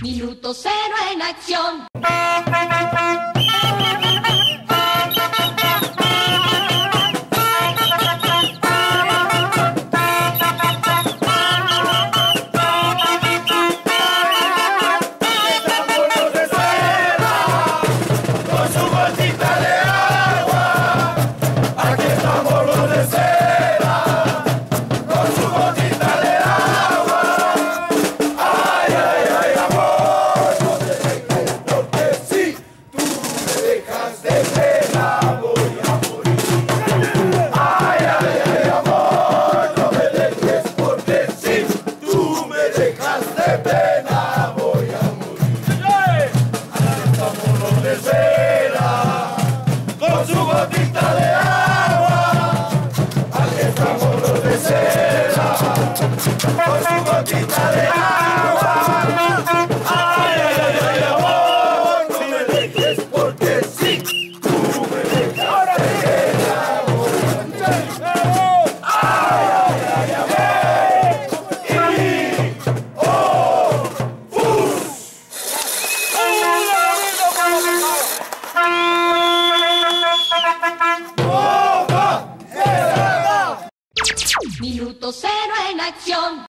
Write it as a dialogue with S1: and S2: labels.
S1: Minuto cero en acción.
S2: con su gotita de de pena, voy a morir. Estamos los de cera, con su gotita de agua. Aquí estamos los de cera, con su gotita de agua. Ay, ay, ay, amor, no me dejes porque sí, tú me dejas de pena,
S1: Minuto cero en acción.